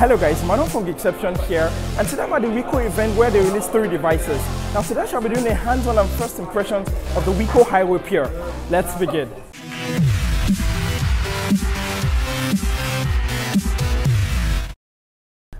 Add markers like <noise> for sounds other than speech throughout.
Hello guys, Manon from Geekception here, and today I'm at the Wiko event where they released three devices. Now today I shall be doing a hands-on and first impressions of the Wiko Highway Pure. Let's begin.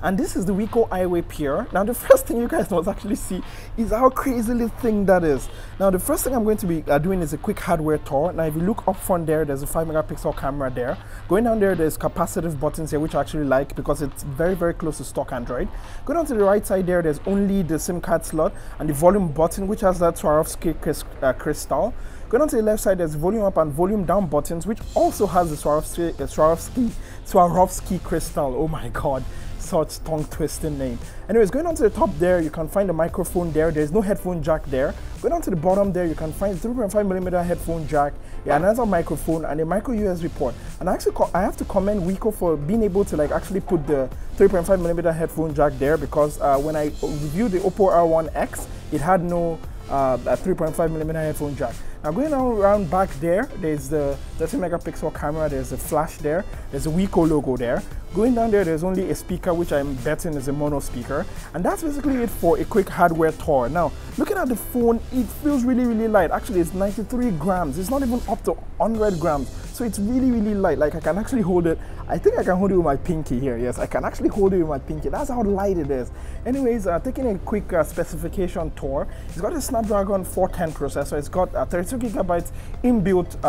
And this is the Wiko Highway Pure. Now the <laughs> first thing you guys must actually see is how crazy crazily thing that is. Now the first thing I'm going to be uh, doing is a quick hardware tour. Now if you look up front there, there's a 5 megapixel camera there. Going down there, there's capacitive buttons here which I actually like because it's very very close to stock Android. Going on to the right side there, there's only the SIM card slot and the volume button which has that Swarovski uh, crystal. Going on to the left side, there's volume up and volume down buttons, which also has the Swarovski, uh, Swarovski, Swarovski crystal. Oh my god such tongue twisting name. Anyways, going on to the top there, you can find the microphone there. There's no headphone jack there. Going on to the bottom there, you can find 3.5 millimeter headphone jack, yeah, another microphone, and a micro USB port. And I actually, I have to commend Wiko for being able to like actually put the 3.5 millimeter headphone jack there because uh, when I reviewed the Oppo R1X, it had no uh, 3.5 millimeter headphone jack. Now going around back there, there's the 30 megapixel camera, there's a flash there, there's a Wiko logo there. Going down there, there's only a speaker, which I'm betting is a mono speaker. And that's basically it for a quick hardware tour. Now, looking at the phone, it feels really, really light. Actually, it's 93 grams. It's not even up to 100 grams. So it's really, really light. Like I can actually hold it. I think I can hold it with my pinky here. Yes, I can actually hold it with my pinky. That's how light it is. Anyways, uh, taking a quick uh, specification tour. It's got a Snapdragon 410 processor. It's got uh, 32 gigabytes inbuilt uh,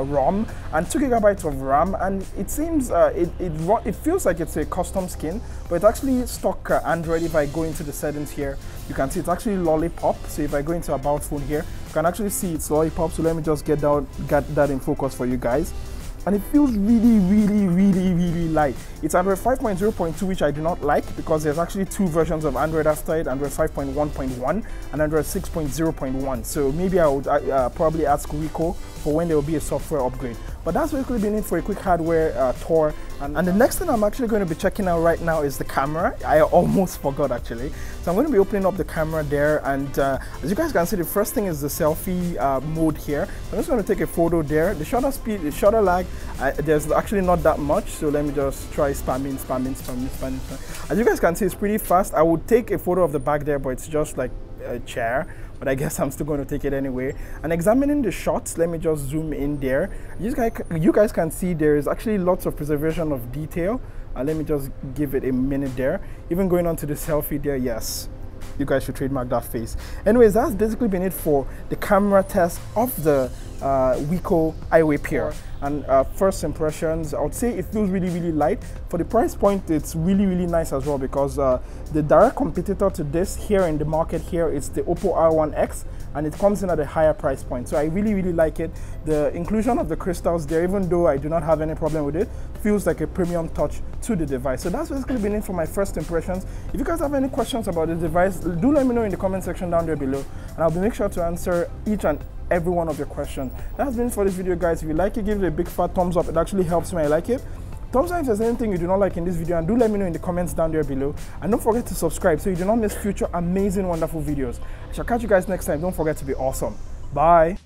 uh, ROM and 2 gigabytes of RAM. And it seems uh, it, it, it feels like it's a custom skin, but it's actually stock Android. If I go into the settings here, you can see it's actually Lollipop. So if I go into About Phone here, you can actually see it's Lollipop. So let me just get, down, get that in focus for you guys and it feels really really really really light it's android 5.0.2 which i do not like because there's actually two versions of android after it android 5.1.1 and android 6.0.1 so maybe i would uh, probably ask wiko for when there will be a software upgrade but that's basically been it for a quick hardware uh, tour. And, and, the next thing I'm actually going to be checking out right now is the camera. I almost <laughs> forgot actually. So I'm going to be opening up the camera there. And uh, as you guys can see, the first thing is the selfie uh, mode here. I'm just going to take a photo there. The shutter speed, the shutter lag, uh, there's actually not that much. So let me just try spamming, spamming, spamming, spamming, spamming. As you guys can see, it's pretty fast. I would take a photo of the back there, but it's just like a chair but I guess <laughs> I'm still going to take it anyway. And examining the shots, let me just zoom in there. You guys, you guys can see there is actually lots of preservation of detail. Uh, let me just give it a minute there. Even going on to the selfie there, yes, you guys should trademark that face. Anyways, that's basically been it for the camera test of the uh, Wiko Highway Pure. And uh, first impressions, I would say it feels really, really light. For the price point, it's really, really nice as well because uh, the direct competitor to this here in the market here is the Oppo R1X and it comes in at a higher price point. So I really, really like it. The inclusion of the crystals there, even though I do not have any problem with it, feels like a premium touch to the device. So that's basically been it for my first impressions. If you guys have any questions about the device, do let me know in the comment section down there below and I'll be make sure to answer each and every one of your questions. That has been for this video, guys. If you like it, give it a big fat thumbs up. It actually helps me. I like it. Thumbs up if there's anything you do not like in this video and do let me know in the comments down there below. And don't forget to subscribe so you do not miss future amazing, wonderful videos. I shall catch you guys next time. Don't forget to be awesome. Bye.